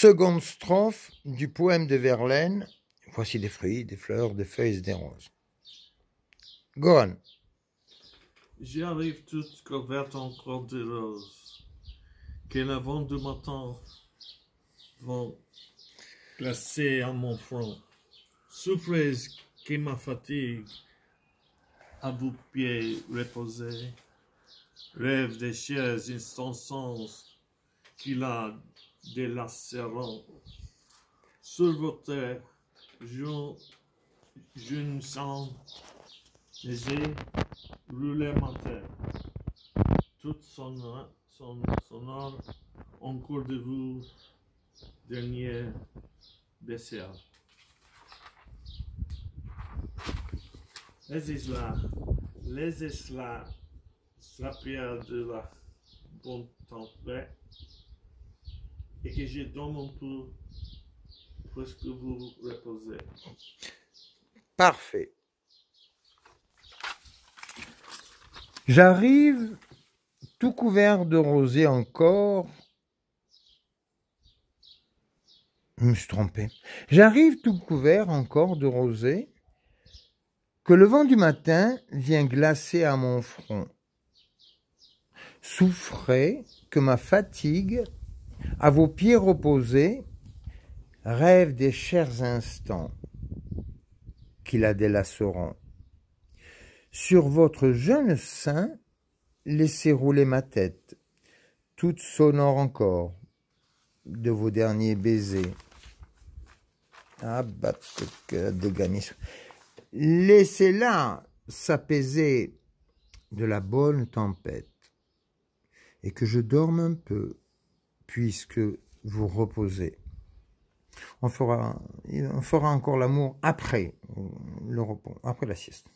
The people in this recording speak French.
Seconde strophe du poème de Verlaine. Voici des fruits, des fleurs, des feuilles et des roses. Go on. J'y arrive toute couverte encore de roses, que le vent du matin vont glacer à mon front. Souffrez que ma fatigue à vos pieds reposés, rêve des chairs instances qui la délaceront. Sur votre je, je ne sens ma tête. Toute son, son, son âme en cours de vous, dernier baiser. Les islas, les islas, la prière de la bonne tempête, et que je donne un peu pour que vous reposez. Parfait. J'arrive tout couvert de rosée encore. Je me suis trompé. J'arrive tout couvert encore de rosée que le vent du matin vient glacer à mon front. Souffrez que ma fatigue, à vos pieds reposés, rêve des chers instants qui la délaceront. Sur votre jeune sein, laissez rouler ma tête, toute sonore encore, de vos derniers baisers. Ah, bah, Laissez-la s'apaiser de la bonne tempête, et que je dorme un peu, puisque vous reposez. On fera, on fera encore l'amour après le repos, après la sieste.